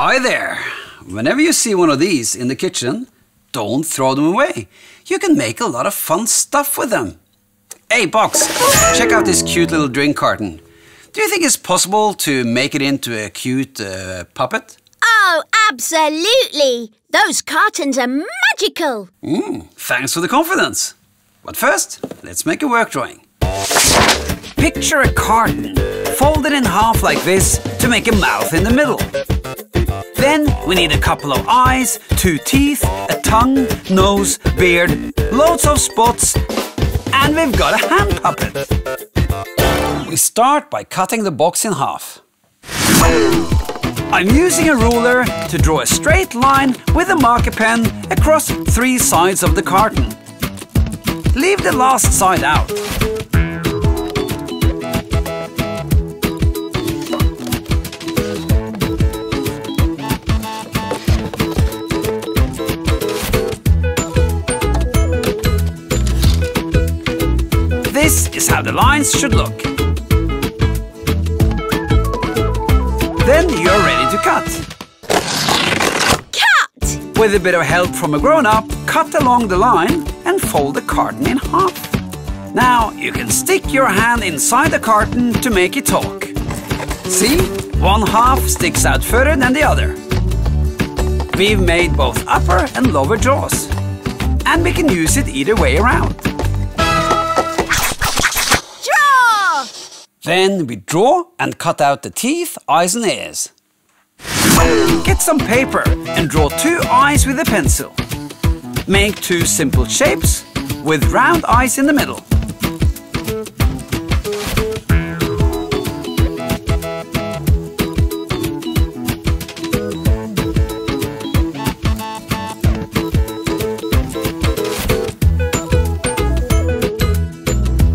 Hi there! Whenever you see one of these in the kitchen, don't throw them away. You can make a lot of fun stuff with them. Hey, Box, check out this cute little drink carton. Do you think it's possible to make it into a cute uh, puppet? Oh, absolutely! Those cartons are magical! Mm, thanks for the confidence. But first, let's make a work drawing. Picture a carton, folded in half like this to make a mouth in the middle. Then we need a couple of eyes, two teeth, a tongue, nose, beard, loads of spots, and we've got a hand puppet. We start by cutting the box in half. I'm using a ruler to draw a straight line with a marker pen across three sides of the carton. Leave the last side out. This is how the lines should look. Then you're ready to cut. Cut! With a bit of help from a grown-up, cut along the line and fold the carton in half. Now you can stick your hand inside the carton to make it talk. See? One half sticks out further than the other. We've made both upper and lower jaws. And we can use it either way around. Then we draw and cut out the teeth, eyes and ears. Get some paper and draw two eyes with a pencil. Make two simple shapes with round eyes in the middle.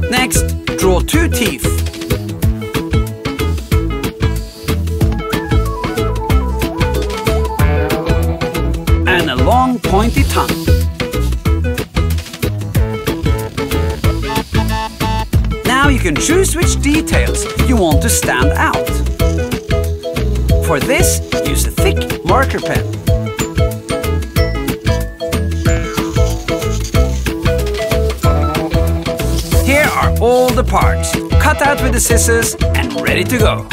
Next, draw two teeth. Pointy tongue. Now you can choose which details you want to stand out. For this, use a thick marker pen. Here are all the parts, cut out with the scissors and ready to go.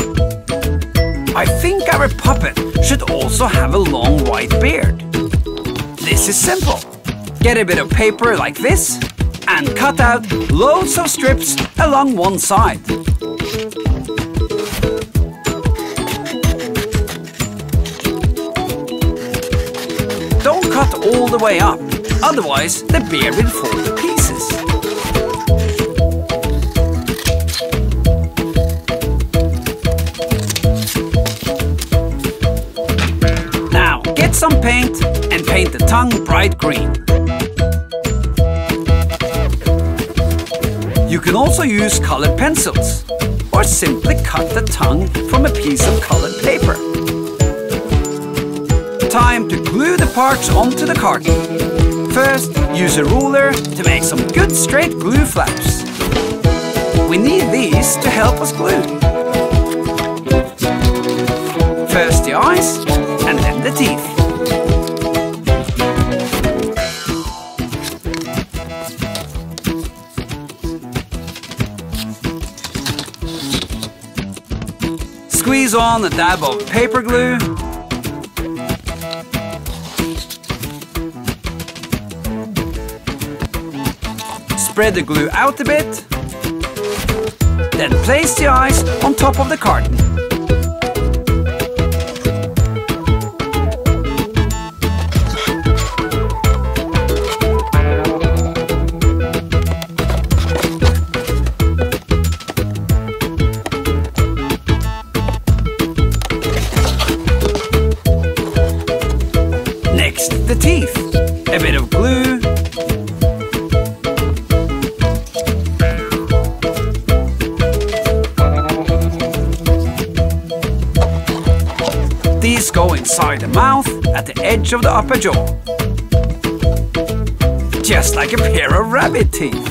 I think our puppet should also have a long white beard. This is simple. Get a bit of paper like this and cut out loads of strips along one side. Don't cut all the way up, otherwise the beard will fall get some paint and paint the tongue bright green. You can also use colored pencils or simply cut the tongue from a piece of colored paper. Time to glue the parts onto the carton. First, use a ruler to make some good straight glue flaps. We need these to help us glue. First the eyes, the teeth. Squeeze on a dab of paper glue. Spread the glue out a bit. Then place the eyes on top of the carton. Inside the mouth at the edge of the upper jaw. Just like a pair of rabbit teeth.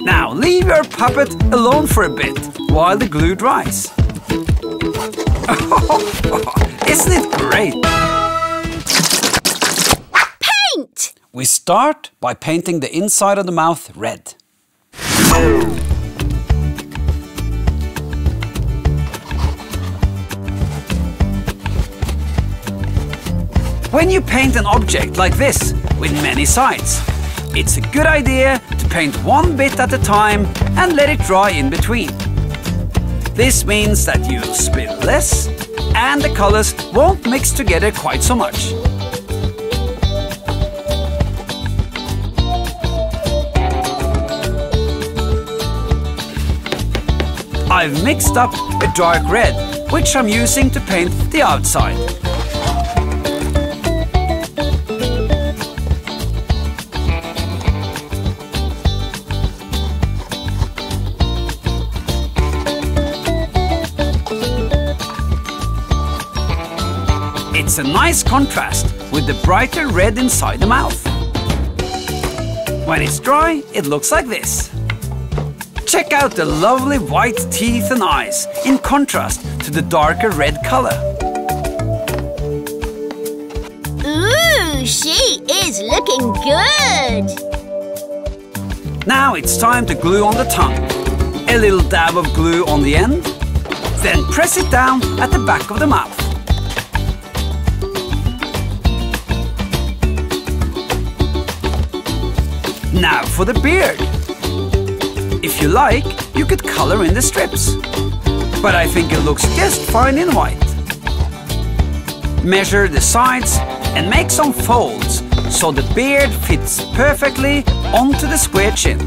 Now leave your puppet alone for a bit while the glue dries. Isn't it great? Paint! We start by painting the inside of the mouth red. When you paint an object like this with many sides, it's a good idea to paint one bit at a time and let it dry in between. This means that you'll spill less and the colors won't mix together quite so much. I've mixed up a dark red, which I'm using to paint the outside. It's a nice contrast with the brighter red inside the mouth. When it's dry, it looks like this. Check out the lovely white teeth and eyes in contrast to the darker red color. Ooh, she is looking good! Now it's time to glue on the tongue. A little dab of glue on the end, then press it down at the back of the mouth. Now for the beard. If you like, you could color in the strips. But I think it looks just fine in white. Measure the sides and make some folds so the beard fits perfectly onto the square chin.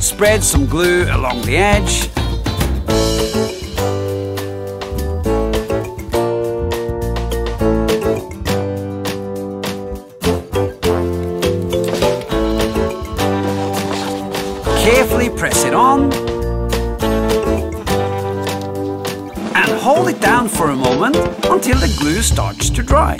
Spread some glue along the edge glue starts to dry.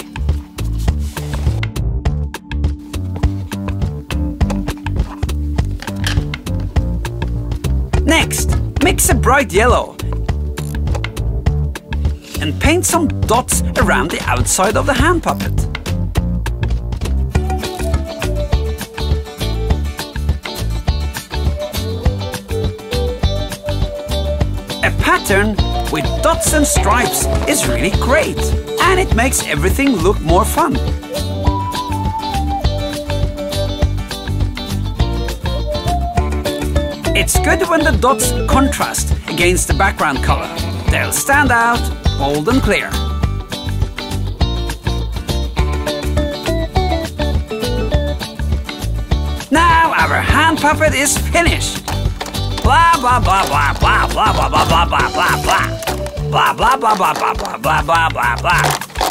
Next, mix a bright yellow and paint some dots around the outside of the hand puppet. A pattern with dots and stripes is really great and it makes everything look more fun. It's good when the dots contrast against the background color. They'll stand out bold and clear. Now our hand puppet is finished. Blah blah blah blah blah blah blah blah blah blah blah blah. Blah blah blah blah blah blah blah blah blah blah.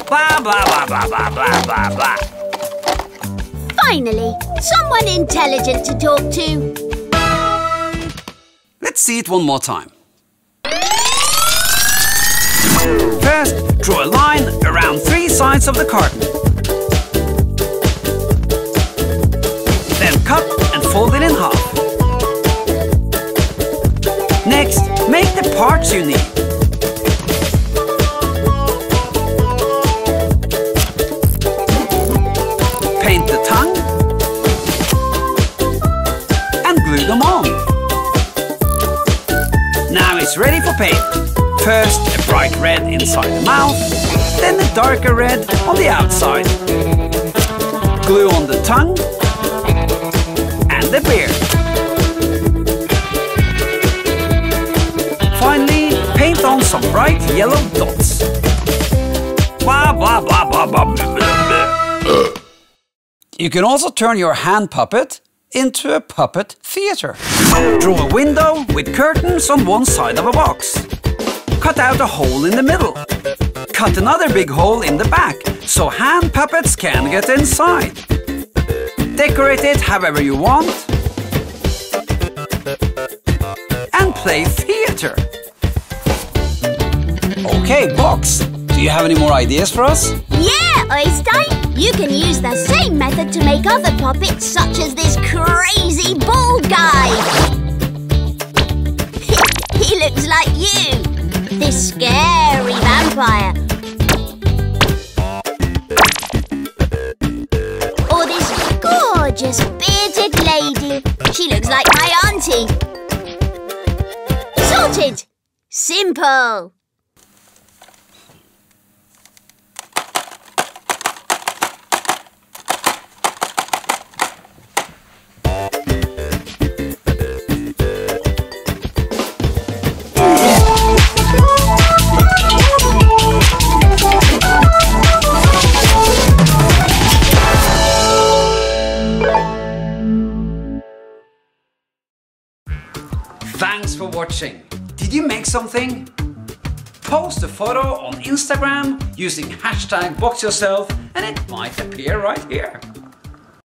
Blah blah blah blah blah blah blah blah. Finally, someone intelligent to talk to. Let's see it one more time. First, draw a line around three sides of the carton. Then cut and fold it in half. Next, make the parts you need. First a bright red inside the mouth, then a darker red on the outside. Glue on the tongue and the beard. Finally, paint on some bright yellow dots. Blah, blah, blah, blah, blah, blah, blah, blah. You can also turn your hand puppet into a puppet theater. Draw a window with curtains on one side of a box. Cut out a hole in the middle. Cut another big hole in the back so hand puppets can get inside. Decorate it however you want. And play theater. Okay, Box, do you have any more ideas for us? Yeah, Øistein! You can use the same method to make other puppets such as this crazy bald guy. he looks like you. This scary vampire. Or this gorgeous bearded lady. She looks like my auntie. Sorted! Simple! Watching. Did you make something? Post a photo on Instagram using hashtag box yourself and it might appear right here.